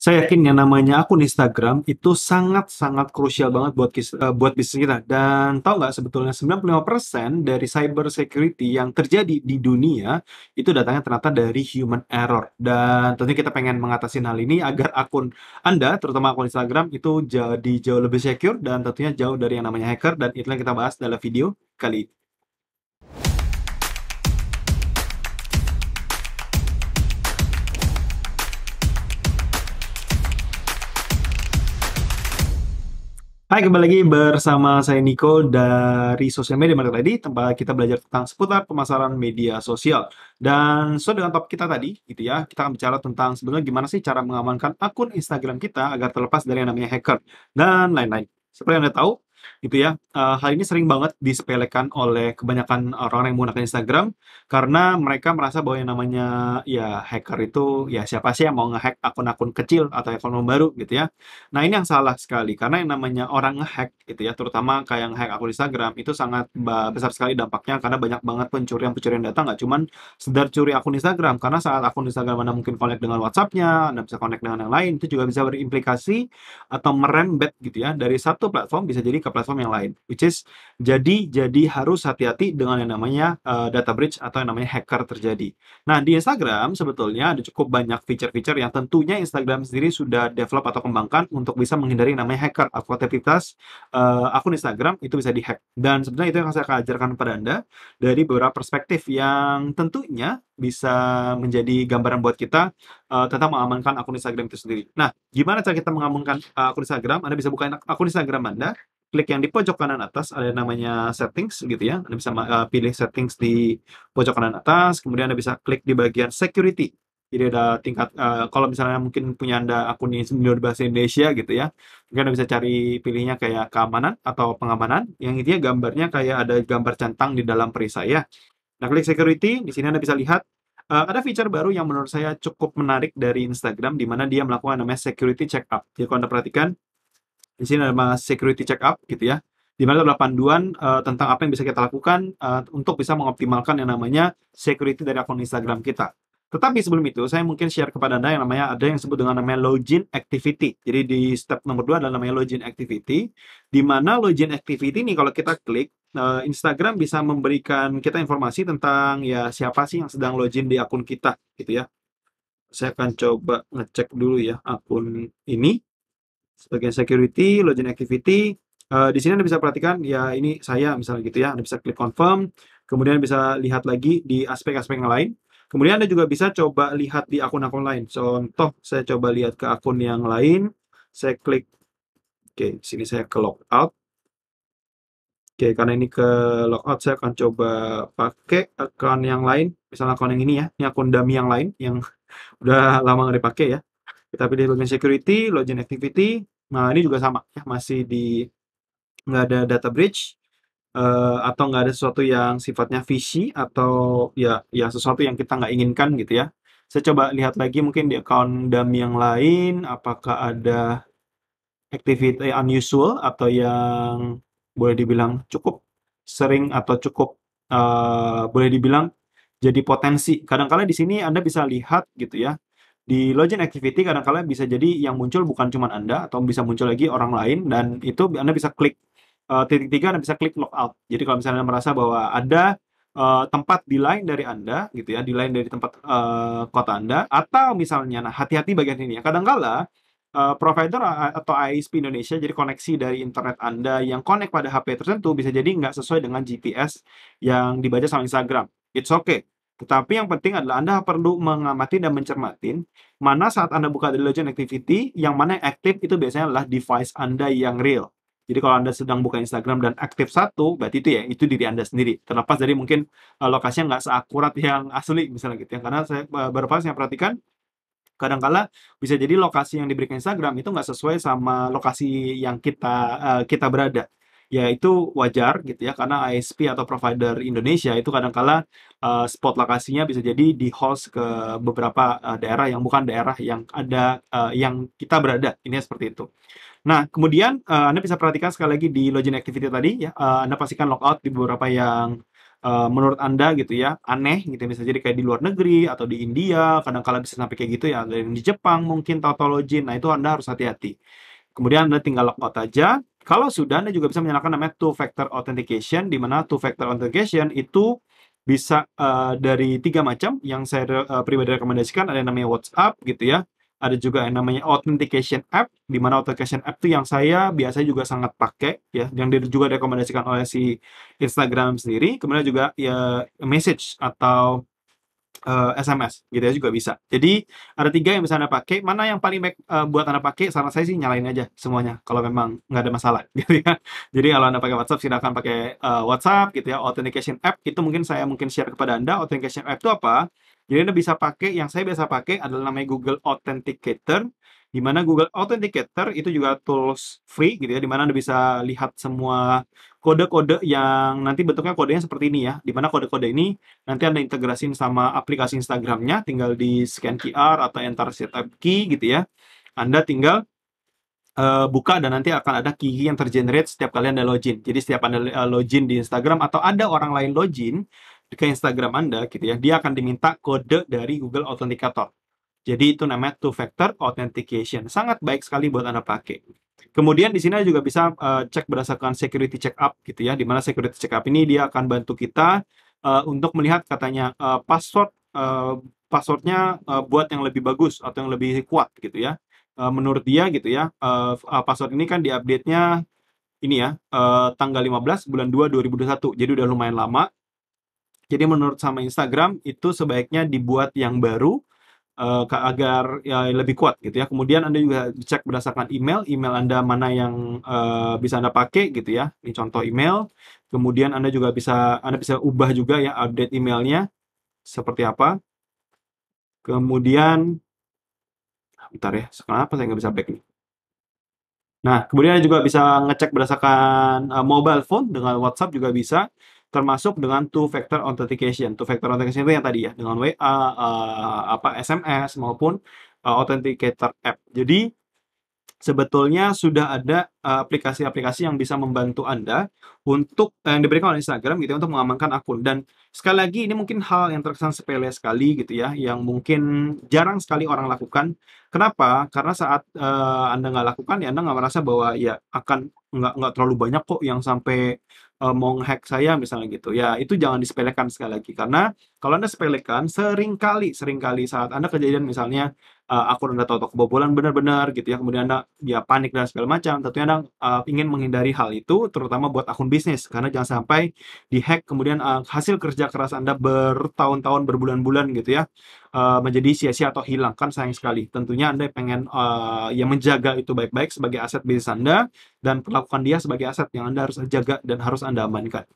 Saya yakin yang namanya akun Instagram itu sangat-sangat krusial banget buat eee, buat bisnis kita. Dan tahu nggak sebetulnya 95% dari cyber security yang terjadi di dunia itu datangnya ternyata dari human error. Dan tentunya kita pengen mengatasi hal ini agar akun Anda, terutama akun Instagram itu jadi jauh lebih secure dan tentunya jauh dari yang namanya hacker. Dan itulah yang kita bahas dalam video kali ini. Hai, kembali lagi bersama saya Niko dari Sosial Media Market ID, tempat kita belajar tentang seputar pemasaran media sosial. Dan sesuai dengan topik kita tadi, gitu ya, kita akan bicara tentang sebenarnya gimana sih cara mengamankan akun Instagram kita agar terlepas dari yang namanya hacker dan lain-lain. Seperti yang Anda tahu, gitu ya, uh, hal ini sering banget disepelekan oleh kebanyakan orang yang menggunakan Instagram karena mereka merasa bahwa yang namanya ya hacker itu ya siapa sih yang mau ngehack akun-akun kecil atau akun baru gitu ya. Nah, ini yang salah sekali karena yang namanya orang ngehack gitu ya, terutama kayak yang hack akun Instagram itu sangat besar sekali dampaknya karena banyak banget pencurian-pencurian data nggak cuman sekedar curi akun Instagram karena saat akun Instagram Anda mungkin connect dengan WhatsApp-nya, Anda bisa connect dengan yang lain, itu juga bisa berimplikasi atau merembet gitu ya dari satu platform bisa jadi ke platform yang lain. Which is jadi jadi harus hati-hati dengan yang namanya uh, data breach atau yang namanya hacker terjadi. Nah, di Instagram sebetulnya ada cukup banyak fitur-fitur yang tentunya Instagram sendiri sudah develop atau kembangkan untuk bisa menghindari yang namanya hacker atau aktivitas uh, akun Instagram itu bisa dihack. Dan sebenarnya itu yang saya akan ajarkan kepada Anda dari beberapa perspektif yang tentunya bisa menjadi gambaran buat kita uh, tentang mengamankan akun Instagram itu sendiri. Nah, gimana cara kita mengamankan uh, akun Instagram? Anda bisa buka akun Instagram Anda, klik yang di pojok kanan atas ada namanya settings gitu ya. Anda bisa uh, pilih settings di pojok kanan atas, kemudian Anda bisa klik di bagian security. Jadi ada tingkat uh, kalau misalnya mungkin punya Anda akun ini di bahasa Indonesia gitu ya. Mungkin Anda bisa cari pilihnya kayak keamanan atau pengamanan yang intinya gambarnya kayak ada gambar centang di dalam perisai ya. Nah, klik security, di sini Anda bisa lihat uh, ada fitur baru yang menurut saya cukup menarik dari Instagram di mana dia melakukan namanya security check up. Jadi kalau Anda perhatikan di sini ada nama security check up gitu ya. Di mana adalah panduan uh, tentang apa yang bisa kita lakukan uh, untuk bisa mengoptimalkan yang namanya security dari akun Instagram kita. Tetapi sebelum itu, saya mungkin share kepada Anda yang namanya ada yang disebut dengan namanya login activity. Jadi di step nomor dua adalah namanya login activity, di mana login activity ini kalau kita klik, uh, Instagram bisa memberikan kita informasi tentang ya siapa sih yang sedang login di akun kita, gitu ya. Saya akan coba ngecek dulu ya akun ini sebagai security, login activity. Uh, di sini Anda bisa perhatikan, ya ini saya misalnya gitu ya, Anda bisa klik confirm, kemudian bisa lihat lagi di aspek-aspek yang lain. Kemudian Anda juga bisa coba lihat di akun-akun lain. Contoh, saya coba lihat ke akun yang lain, saya klik, oke, sini saya ke logout. Oke, karena ini ke logout, saya akan coba pakai akun yang lain, misalnya akun yang ini ya, ini akun dummy yang lain, yang udah lama nggak dipakai ya. Kita pilih bagian security, login activity. Nah, ini juga sama ya, masih di nggak ada data breach uh, atau nggak ada sesuatu yang sifatnya fishy atau ya ya sesuatu yang kita nggak inginkan gitu ya. Saya coba lihat lagi mungkin di account dummy yang lain apakah ada activity unusual atau yang boleh dibilang cukup sering atau cukup uh, boleh dibilang jadi potensi. Kadang-kala di sini Anda bisa lihat gitu ya di login activity kadang-kala bisa jadi yang muncul bukan cuma Anda atau bisa muncul lagi orang lain dan itu Anda bisa klik uh, titik tiga Anda bisa klik logout. Jadi kalau misalnya Anda merasa bahwa ada uh, tempat di lain dari Anda gitu ya, di lain dari tempat uh, kota Anda atau misalnya nah hati-hati bagian ini ya. Kadang-kala uh, provider atau ISP Indonesia jadi koneksi dari internet Anda yang connect pada HP tertentu bisa jadi nggak sesuai dengan GPS yang dibaca sama Instagram. It's okay. Tetapi yang penting adalah Anda perlu mengamati dan mencermatin mana saat Anda buka login activity, yang mana yang aktif itu biasanya adalah device Anda yang real. Jadi kalau Anda sedang buka Instagram dan aktif satu, berarti itu ya, itu diri Anda sendiri. Terlepas dari mungkin uh, lokasinya nggak seakurat yang asli misalnya gitu ya. Karena saya beberapa saya perhatikan, kadang-kala bisa jadi lokasi yang diberikan Instagram itu nggak sesuai sama lokasi yang kita uh, kita berada ya itu wajar gitu ya karena ISP atau provider Indonesia itu kadang-kala uh, spot lokasinya bisa jadi di host ke beberapa uh, daerah yang bukan daerah yang ada uh, yang kita berada ini seperti itu. Nah kemudian uh, Anda bisa perhatikan sekali lagi di login activity tadi ya uh, Anda pastikan logout di beberapa yang uh, menurut Anda gitu ya, aneh gitu bisa jadi kayak di luar negeri atau di India, kadang kala bisa sampai kayak gitu ya, ada yang di Jepang mungkin tautologin. Nah, itu Anda harus hati-hati. Kemudian Anda tinggal logout aja. Kalau sudah, Anda juga bisa menyalakan namanya two factor authentication di mana two factor authentication itu bisa uh, dari tiga macam yang saya uh, pribadi rekomendasikan. Ada yang namanya WhatsApp gitu ya. Ada juga yang namanya authentication app di mana authentication app itu yang saya biasanya juga sangat pakai ya yang juga direkomendasikan oleh si Instagram sendiri. Kemudian juga ya message atau uh, eh, SMS gitu ya juga bisa. Jadi ada tiga yang bisa anda pakai. Mana yang paling baik uh, buat anda pakai? Saran saya sih nyalain aja semuanya. Kalau memang nggak ada masalah gitu ya. Jadi kalau anda pakai WhatsApp silahkan pakai uh, WhatsApp gitu ya. Authentication app itu mungkin saya mungkin share kepada anda. Authentication app itu apa? Jadi Anda bisa pakai, yang saya biasa pakai adalah namanya Google Authenticator, di mana Google Authenticator itu juga tools free gitu ya, di mana Anda bisa lihat semua kode-kode yang nanti bentuknya kodenya seperti ini ya, di mana kode-kode ini nanti Anda integrasin sama aplikasi Instagramnya, tinggal di scan QR atau enter setup key gitu ya. Anda tinggal uh, buka dan nanti akan ada key yang tergenerate setiap kalian Anda login. Jadi setiap Anda uh, login di Instagram atau ada orang lain login, ke Instagram Anda gitu ya, dia akan diminta kode dari Google Authenticator. Jadi itu namanya two factor authentication. Sangat baik sekali buat Anda pakai. Kemudian di sini juga bisa uh, cek berdasarkan security check up gitu ya, di mana security check up ini dia akan bantu kita uh, untuk melihat katanya uh, password uh, passwordnya uh, buat yang lebih bagus atau yang lebih kuat gitu ya. Uh, menurut dia gitu ya, uh, password ini kan diupdate-nya ini ya, uh, tanggal 15 bulan 2 2021. Jadi udah lumayan lama jadi menurut sama Instagram itu sebaiknya dibuat yang baru uh, agar ya, lebih kuat gitu ya. Kemudian Anda juga cek berdasarkan email, email Anda mana yang uh, bisa Anda pakai gitu ya. Ini contoh email. Kemudian Anda juga bisa Anda bisa ubah juga ya update emailnya seperti apa. Kemudian bentar ya, kenapa saya nggak bisa back nih? Nah, kemudian juga bisa ngecek berdasarkan uh, mobile phone dengan WhatsApp juga bisa termasuk dengan two factor authentication. Two factor authentication itu yang tadi ya, dengan WA, uh, eh, apa SMS maupun uh, authenticator app. Jadi sebetulnya sudah ada eh, aplikasi-aplikasi uh, yang bisa membantu Anda untuk uh, yang diberikan oleh Instagram gitu ya, untuk mengamankan akun dan sekali lagi ini mungkin hal yang terkesan sepele sekali gitu ya yang mungkin jarang sekali orang lakukan kenapa karena saat uh, Anda nggak lakukan ya Anda nggak merasa bahwa ya akan nggak nggak terlalu banyak kok yang sampai uh, mau saya misalnya gitu. Ya, itu jangan disepelekan sekali lagi karena kalau Anda sepelekan sering kali sering kali saat Anda kejadian misalnya uh, akun Anda tahu-tahu kebobolan benar-benar gitu ya, kemudian Anda ya panik dan segala macam, tentunya Anda uh, ingin menghindari hal itu terutama buat akun bisnis karena jangan sampai dihack kemudian uh, hasil kerja keras Anda bertahun-tahun berbulan-bulan gitu ya uh, menjadi sia-sia atau hilang kan sayang sekali. Tentunya Anda pengen uh, ya menjaga itu baik-baik sebagai aset bisnis Anda dan perlakukan dia sebagai aset yang Anda harus jaga dan harus Anda amankan.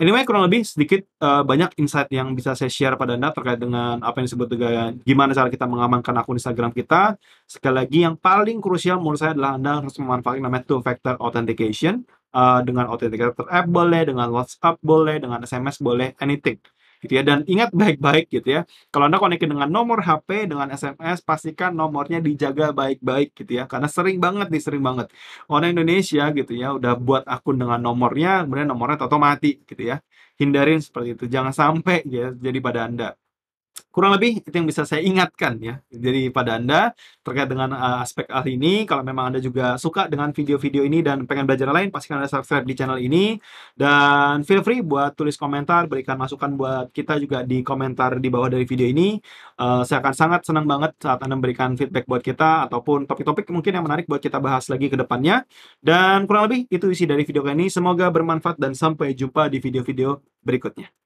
Anyway, kurang lebih sedikit uh, banyak insight yang bisa saya share pada Anda terkait dengan apa yang disebut dengan gimana cara kita mengamankan akun Instagram kita. Sekali lagi, yang paling krusial menurut saya adalah Anda harus memanfaatkan namanya two-factor authentication. Uh, dengan authenticator app boleh, dengan WhatsApp boleh, dengan SMS boleh, anything gitu ya. Dan ingat baik-baik gitu ya. Kalau Anda konekin dengan nomor HP, dengan SMS, pastikan nomornya dijaga baik-baik gitu ya. Karena sering banget nih, sering banget. Orang Indonesia gitu ya, udah buat akun dengan nomornya, kemudian nomornya toto mati gitu ya. Hindarin seperti itu. Jangan sampai ya jadi pada Anda. Kurang lebih itu yang bisa saya ingatkan ya. Jadi pada Anda terkait dengan uh, aspek ahli ini, kalau memang Anda juga suka dengan video-video ini dan pengen belajar lain, pastikan Anda subscribe di channel ini. Dan feel free buat tulis komentar, berikan masukan buat kita juga di komentar di bawah dari video ini. Uh, saya akan sangat senang banget saat Anda memberikan feedback buat kita ataupun topik-topik mungkin yang menarik buat kita bahas lagi ke depannya. Dan kurang lebih itu isi dari video kali ini. Semoga bermanfaat dan sampai jumpa di video-video berikutnya.